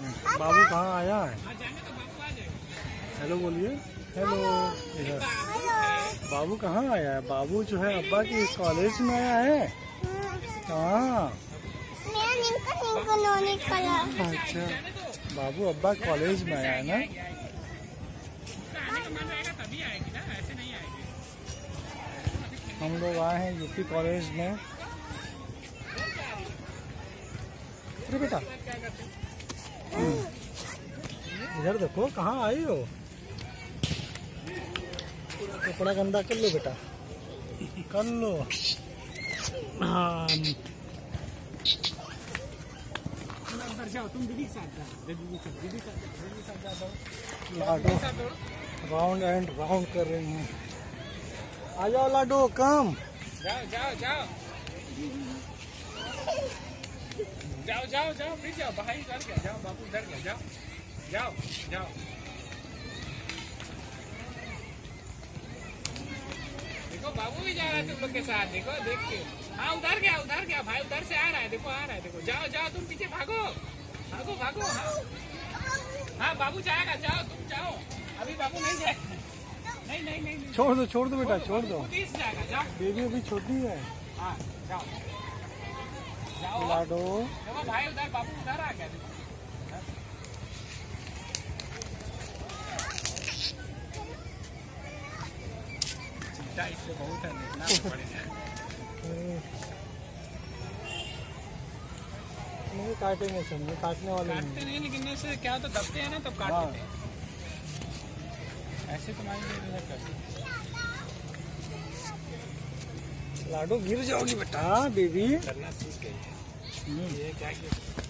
बाबू कहाँ आया है? हेलो बोलिए। हेलो इधर। बाबू कहाँ आया है? बाबू जो है अब्बा की कॉलेज में आया है। कहाँ अच्छा। बाबू अब्बा कॉलेज में आया है ना? हम लोग आए हैं यूपी कॉलेज में। अरे बेटा। इधर देखो, कहाँ आई हो? कपड़ा गंदा कर लो बेटा। कर लो। हाँ। जाओ जाओ जाओ लाडो। राउंड एंड राउंड कर रही हैं। आ जाओ लाडो, कम। जाओ जाओ जाओ। जाओ जाओ जाओ जाओ गया, जाओ, बाबू डर गया, जाओ। जाओ जाओ देखो बाबू भी जा रहा है तुम लोग के साथ देखो देख के। हाँ उधर गया उधर गया भाई उधर से आ रहा है देखो आ रहा है देखो। जाओ जाओ तुम पीछे भागो। भागो भागो हाँ। हाँ बाबू जाएगा जाओ तुम जाओ। अभी बाबू नहीं जाएगा नहीं नहीं नहीं छोड़ दो छोड़ दो बेटा छोड़ दो। बेबी अभी छोटी है। हाँ जाओ। जाओ। लाडो। भाई उधर बाबू उधर आ इससे बहुत है देखना पड़ेगा। नहीं काटेंगे समझे काटने वाले नहीं काटते नहीं लेकिन ऐसे क्या होता दबते हैं ना तब काट हाँ। देते हैं। ऐसे तुम्हारी करते लाडो गिर जाओगी बेटा बेबी। करना सीख गई है। ये क्या किया